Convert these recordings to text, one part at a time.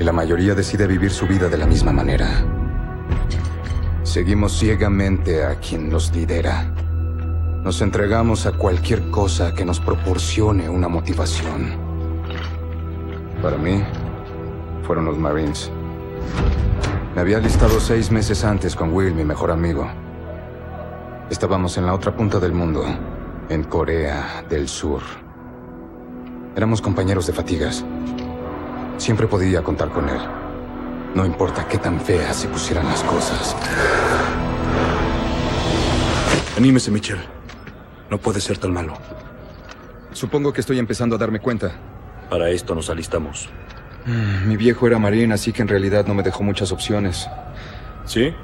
Y la mayoría decide vivir su vida de la misma manera. Seguimos ciegamente a quien nos lidera. Nos entregamos a cualquier cosa que nos proporcione una motivación. Para mí, fueron los Marines. Me había listado seis meses antes con Will, mi mejor amigo. Estábamos en la otra punta del mundo, en Corea del Sur. Éramos compañeros de fatigas. Siempre podía contar con él. No importa qué tan feas se pusieran las cosas. Anímese, Mitchell. No puede ser tan malo. Supongo que estoy empezando a darme cuenta. Para esto nos alistamos. Mm, Mi viejo era marín, así que en realidad no me dejó muchas opciones. ¿Sí?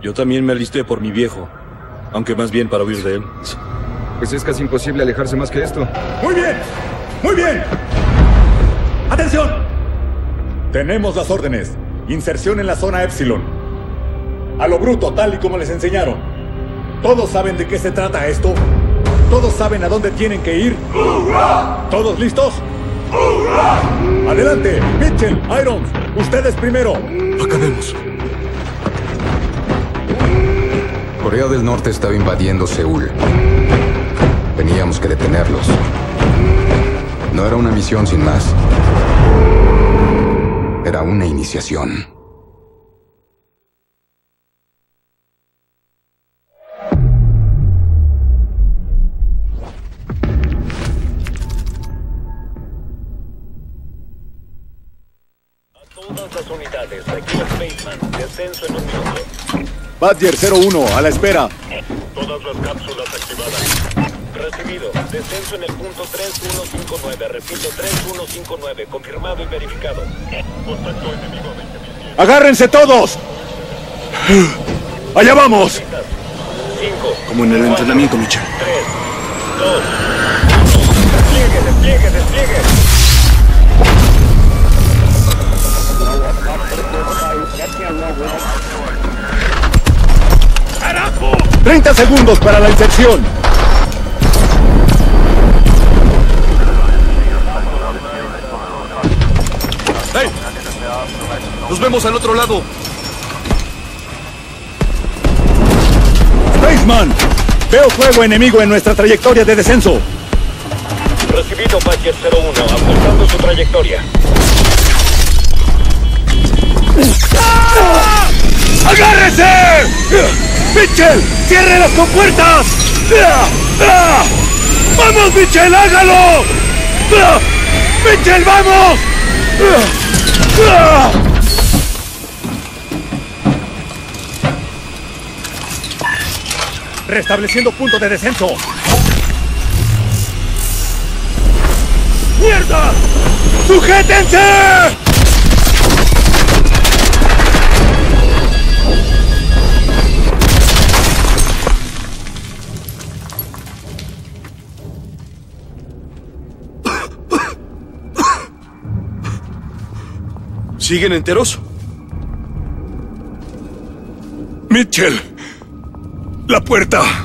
Yo también me alisté por mi viejo. Aunque más bien para huir de él. Pues es casi imposible alejarse más que esto. Muy bien, muy bien. Atención. Tenemos las órdenes. Inserción en la zona Epsilon. A lo bruto, tal y como les enseñaron. ¿Todos saben de qué se trata esto? ¿Todos saben a dónde tienen que ir? ¿Todos listos? Adelante, Mitchell, Irons, ustedes primero. Acabemos. Corea del Norte estaba invadiendo Seúl. Teníamos que detenerlos. No era una misión sin más. Era una iniciación. Todas las unidades, aquí es Bateman. Descenso en un minuto. Badger 01, a la espera. Todas las cápsulas activadas. Recibido. Descenso en el punto 3159. Repito, 3159. Confirmado y verificado. Contacto enemigo a 20 pies. ¡Agárrense todos! ¡Allá vamos! 5, Como en el entrenamiento, Mitchell. 3, 2, 1. Despliegue, despliegue, despliegue. 30 segundos para la inserción. ¡Nos vemos al otro lado! Spaceman, veo fuego enemigo en nuestra trayectoria de descenso. Recibido, Badger 01. Ajustando su trayectoria. ¡Agárrese! ¡Mitchell! ¡Cierre las compuertas! ¡Vamos, Mitchell! ¡Hágalo! ¡Mitchell, vamos! Restableciendo punto de descenso. ¡Mierda! ¡Sujétense! ¿Siguen enteros? Mitchell. La puerta.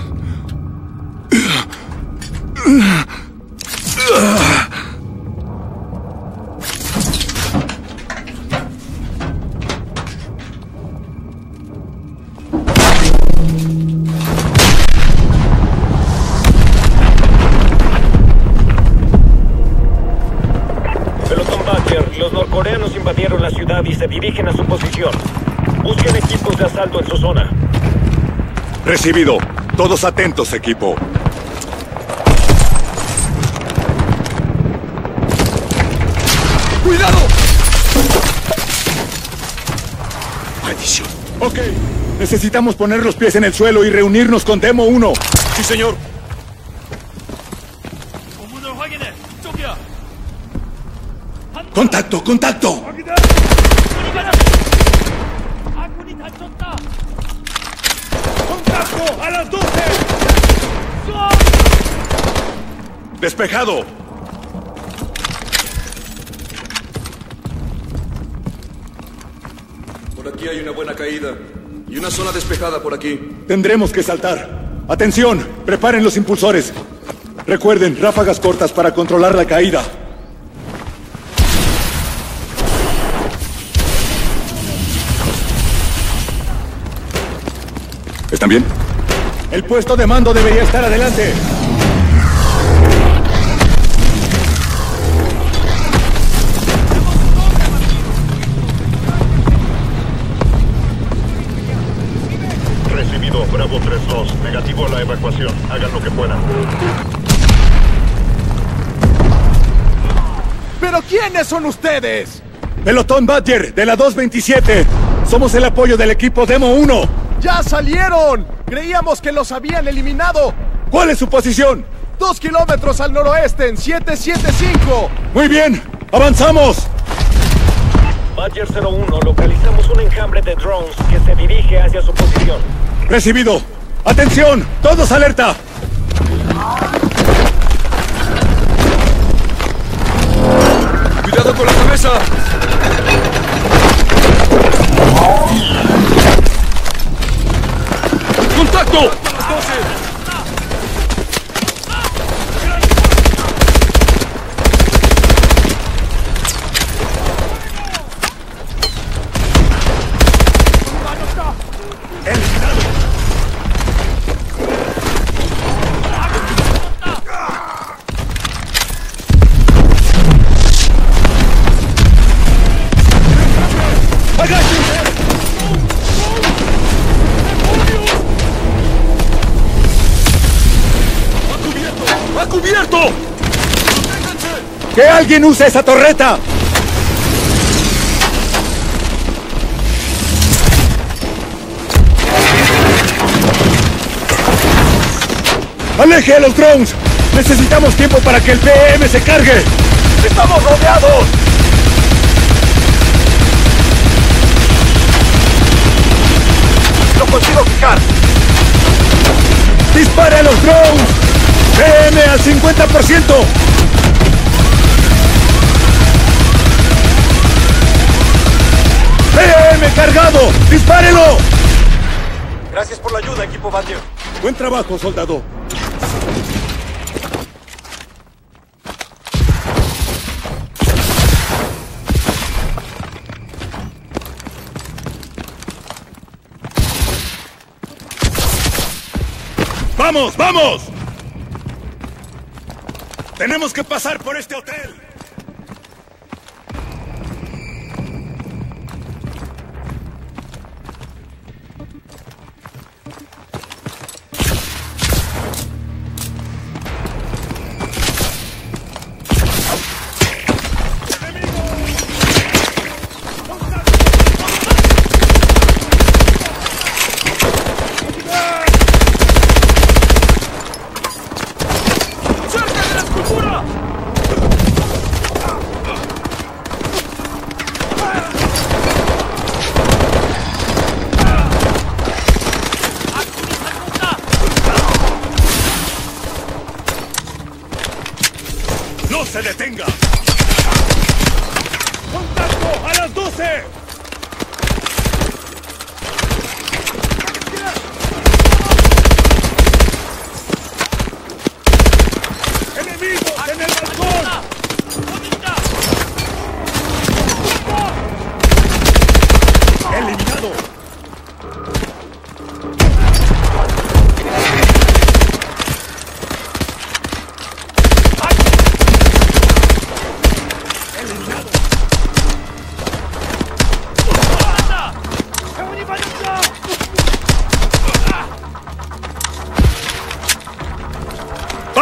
Recibido. Todos atentos, equipo. ¡Cuidado! Maldición. Ok. Necesitamos poner los pies en el suelo y reunirnos con Demo 1. Sí, señor. ¡Contacto, contacto! ¡Despejado! Por aquí hay una buena caída. Y una zona despejada por aquí. Tendremos que saltar. ¡Atención! ¡Preparen los impulsores! Recuerden, ráfagas cortas para controlar la caída. ¿Están bien? El puesto de mando debería estar adelante. Recibido, Bravo 3-2. Negativo a la evacuación. Hagan lo que puedan. ¿Pero quiénes son ustedes? Pelotón Badger, de la 227. Somos el apoyo del equipo Demo 1. ¡Ya salieron! Creíamos que los habían eliminado. ¿Cuál es su posición? Dos kilómetros al noroeste en 775. Muy bien, avanzamos. Badger 01, localizamos un enjambre de drones que se dirige hacia su posición. Recibido. Atención, todos alerta. ¡Cuidado con la cabeza! ¡Contacto! Alguien use esa torreta! ¡Aleje a los drones! Necesitamos tiempo para que el PM se cargue. ¡Estamos rodeados! ¡Lo consigo fijar! ¡Dispare a los drones! PM al 50%. PM cargado. ¡Dispárelo! Gracias por la ayuda, equipo Badger. Buen trabajo, soldado. ¡Vamos, vamos! Tenemos que pasar por este hotel.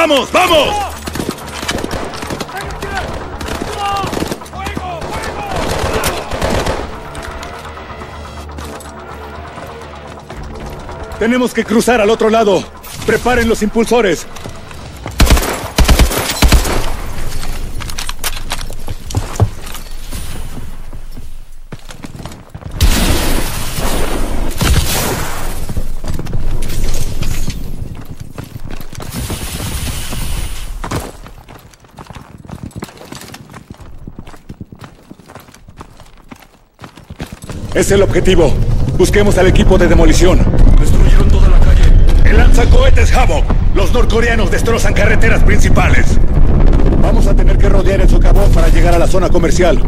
¡Vamos, vamos! Tenemos que cruzar al otro lado. Preparen los impulsores. Es el objetivo. Busquemos al equipo de demolición. Destruyeron toda la calle. El lanzacohetes Havoc. Los norcoreanos destrozan carreteras principales. Vamos a tener que rodear el socavón para llegar a la zona comercial.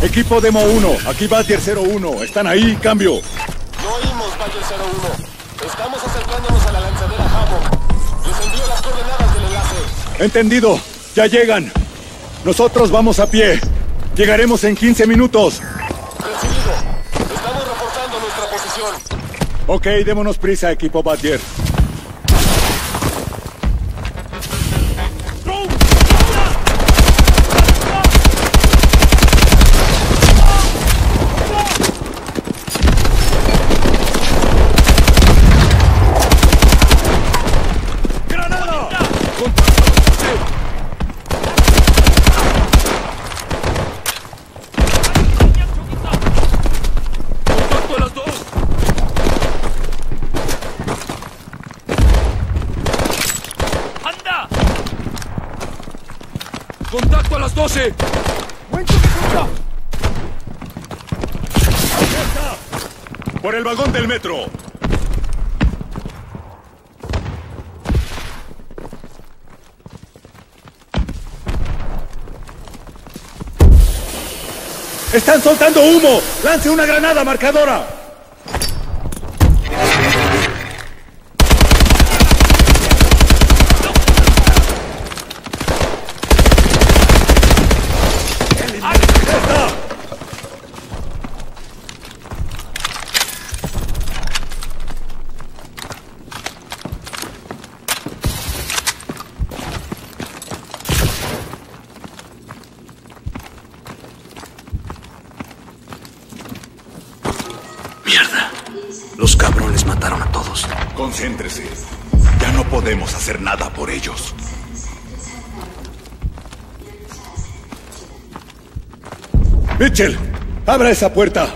Equipo Demo 1, aquí Batier 01. ¿Están ahí? Cambio. No oímos, Bayer 01. Estamos acercándonos a la lanzadera Hammock. Les envío las coordenadas del enlace. Entendido. Ya llegan. Nosotros vamos a pie. Llegaremos en 15 minutos. Recibido. Estamos reportando nuestra posición. Ok, démonos prisa, equipo Batier. ¡Contacto a las 12! Por el vagón del metro. ¡Están soltando humo! ¡Lance una granada marcadora! Concéntrese. Ya no podemos hacer nada por ellos. Mitchell, abra esa puerta.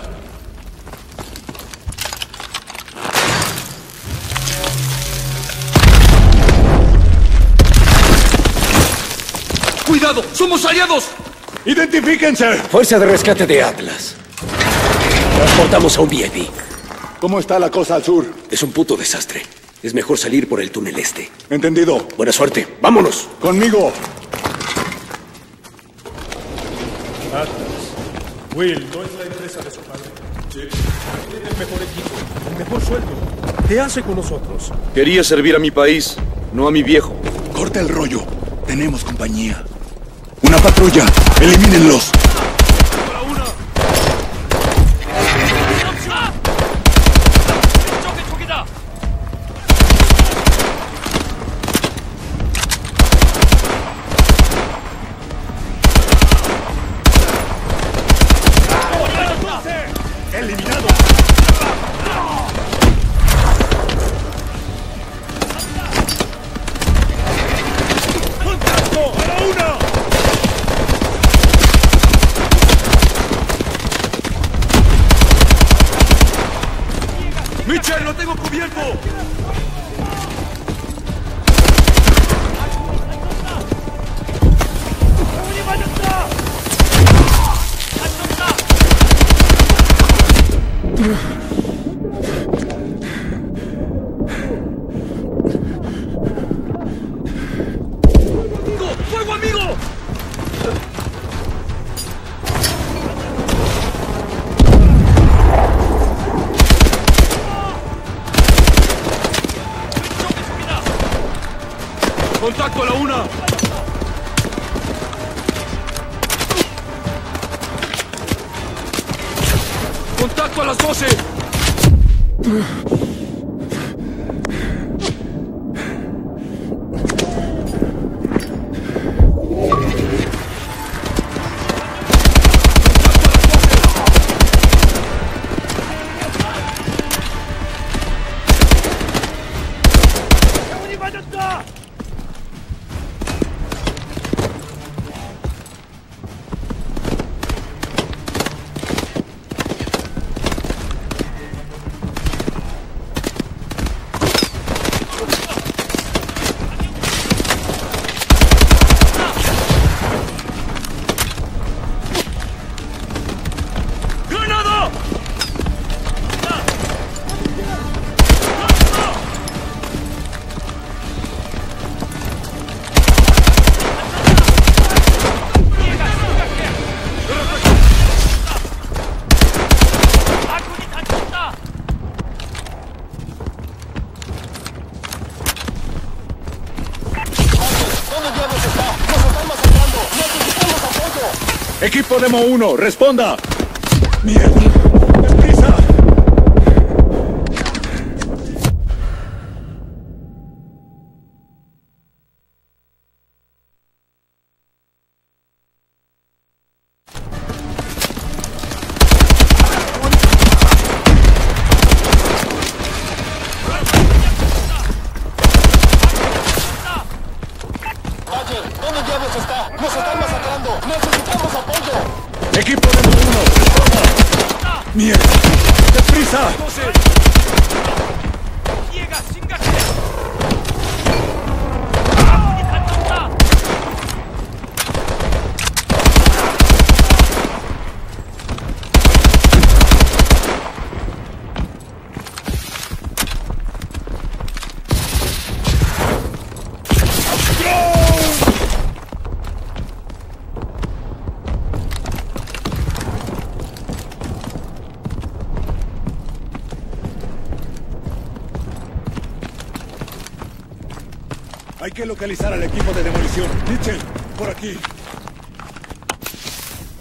¡Cuidado! ¡Somos aliados! ¡Identifíquense! Fuerza de rescate de Atlas. Transportamos a un VIP. ¿Cómo está la cosa al sur? Es un puto desastre. Es mejor salir por el túnel este. Entendido. Buena suerte. ¡Vámonos! Conmigo. Will, no es la empresa de su padre. Tiene el mejor equipo, el mejor sueldo. ¿Qué hace con nosotros? Quería servir a mi país, no a mi viejo. Corta el rollo. Tenemos compañía. Una patrulla. Elimínenlos. Equipo Demo 1, responda. Mierda. ¡Deprisa! Bayer, ¿dónde diablos está? ¡Nos están ¡Necesitamos apoyo! Equipo 1, responda. Mierda. ¡Deprisa! Hay que localizar al equipo de demolición. Mitchell, por aquí.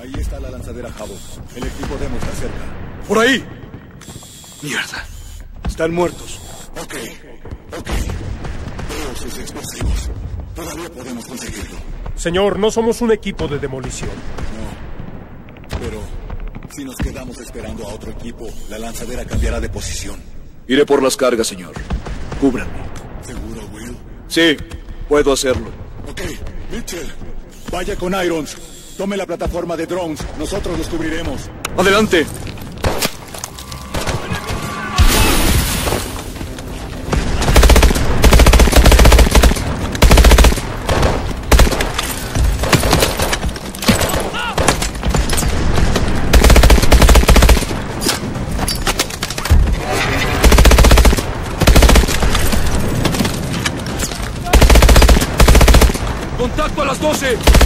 Ahí está la lanzadera Jabo. El equipo Demo está cerca. ¡Por ahí! ¡Mierda! Están muertos. Ok, ok. Veo sus explosivos. Todavía podemos conseguirlo. Señor, no somos un equipo de demolición. No. Pero si nos quedamos esperando a otro equipo, la lanzadera cambiará de posición. Iré por las cargas, señor. Cúbranme. ¿Seguro, Will? Sí, puedo hacerlo. Ok, Mitchell. Vaya con Irons. Tome la plataforma de drones. Nosotros los cubriremos. ¡Adelante! ¡Contacto a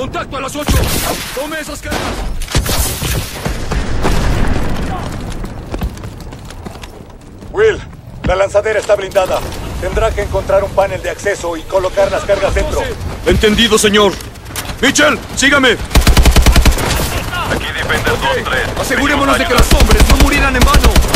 ¡Contacto a las ocho! ¡Tome esas cargas! Will, la lanzadera está blindada. Tendrá que encontrar un panel de acceso y colocar las cargas dentro. Entendido, señor. Mitchell, sígame. Aquí Defender 2-3. Asegurémonos de que los hombres no murieran en vano.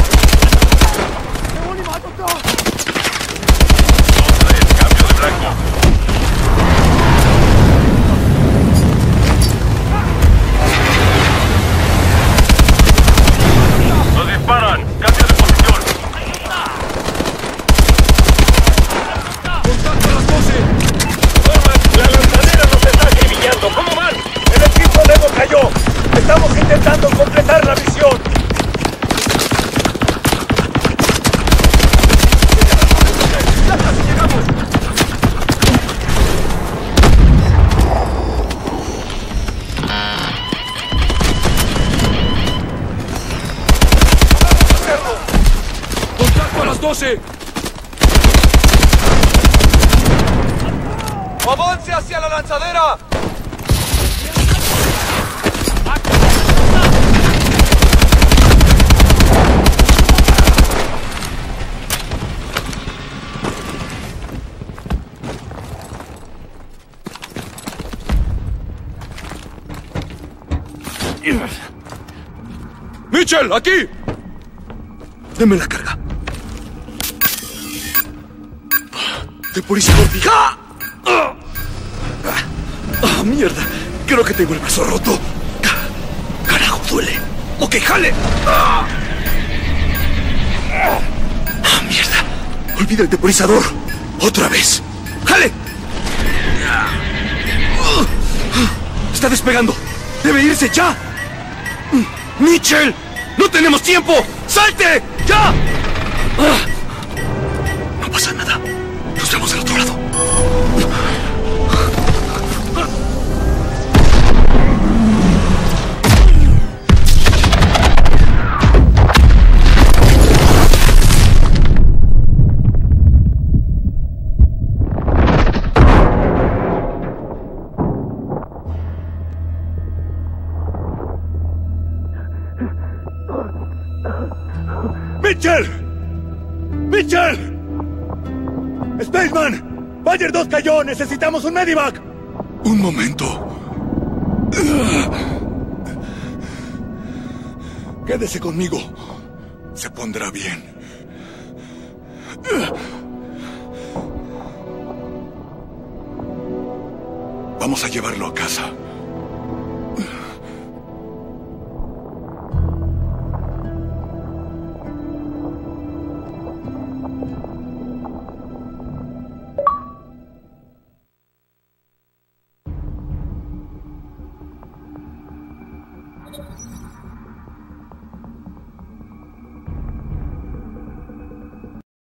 ¡Mitchell, aquí! Deme la carga. ¡De policía ¡Ah! ¡Ah! ¡Ah, mierda! Creo que tengo el brazo roto. ¡Carajo, duele! ¡Ok, jale! ¡Ah! ¡Ah, mierda! Olvida el temporizador. Otra vez. ¡Jale! Está despegando. Debe irse ya. Mitchell, no tenemos tiempo. ¡Salte! ¡Ya! No pasa nada. Nos vemos del otro lado. ¡Bayer 2 cayó! ¡Necesitamos un medivac! Un momento. Quédese conmigo. Se pondrá bien. Vamos a llevarlo a casa.